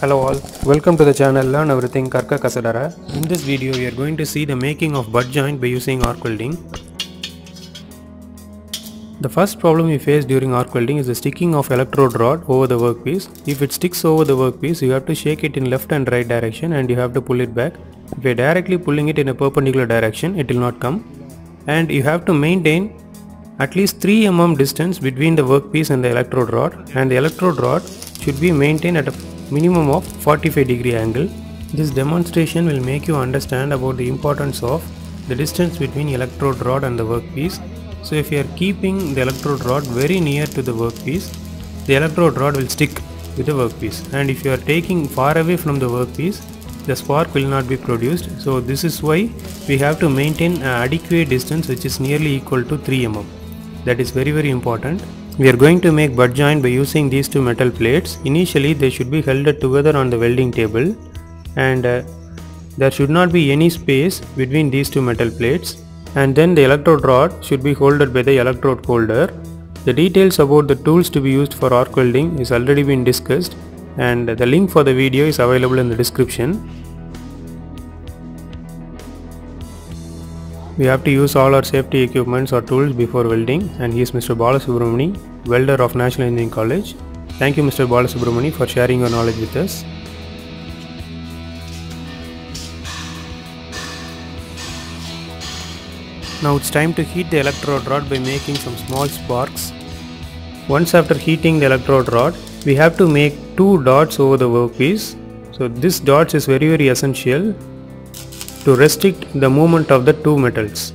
Hello all, welcome to the channel Learn Everything Karka Kasadara. In this video we are going to see the making of butt joint by using arc welding. The first problem we face during arc welding is the sticking of electrode rod over the workpiece. If it sticks over the workpiece, you have to shake it in left and right direction and you have to pull it back. If you are directly pulling it in a perpendicular direction, it will not come. And you have to maintain at least 3 mm distance between the workpiece and the electrode rod and the electrode rod should be maintained at a minimum of 45 degree angle. This demonstration will make you understand about the importance of the distance between electrode rod and the workpiece. So if you are keeping the electrode rod very near to the workpiece, the electrode rod will stick with the workpiece and if you are taking far away from the workpiece, the spark will not be produced. So this is why we have to maintain an adequate distance which is nearly equal to 3 mm. That is very very important. We are going to make butt joint by using these two metal plates. Initially they should be held together on the welding table and uh, there should not be any space between these two metal plates and then the electrode rod should be holded by the electrode holder. The details about the tools to be used for arc welding is already been discussed and the link for the video is available in the description. We have to use all our safety equipments or tools before welding and he is Mr. Balasubramani, welder of National Engineering College. Thank you Mr. Balasubramani for sharing your knowledge with us. Now it's time to heat the electrode rod by making some small sparks. Once after heating the electrode rod, we have to make two dots over the workpiece. So this dots is very very essential to restrict the movement of the two metals.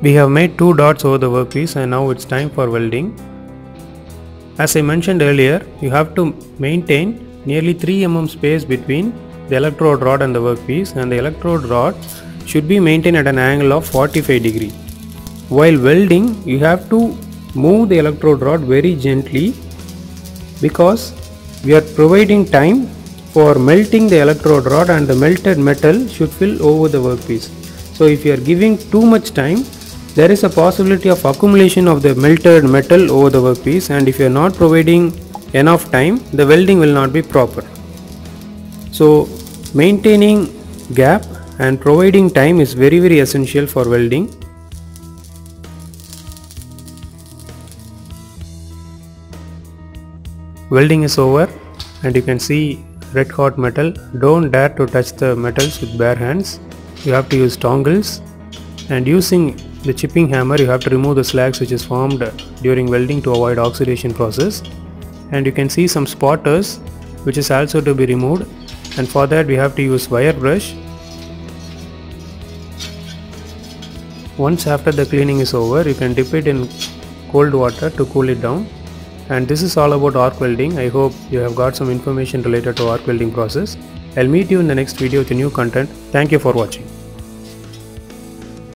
We have made two dots over the workpiece and now it's time for welding. As I mentioned earlier, you have to maintain nearly 3 mm space between the electrode rod and the workpiece and the electrode rod should be maintained at an angle of 45 degree. While welding, you have to move the electrode rod very gently because we are providing time for melting the electrode rod and the melted metal should fill over the workpiece. So if you are giving too much time there is a possibility of accumulation of the melted metal over the workpiece and if you are not providing enough time the welding will not be proper. So maintaining gap and providing time is very very essential for welding. Welding is over and you can see red hot metal. Don't dare to touch the metals with bare hands. You have to use tongles and using the chipping hammer you have to remove the slags which is formed during welding to avoid oxidation process and you can see some spotters which is also to be removed and for that we have to use wire brush. Once after the cleaning is over you can dip it in cold water to cool it down and this is all about arc welding. I hope you have got some information related to arc welding process. I'll meet you in the next video with new content. Thank you for watching.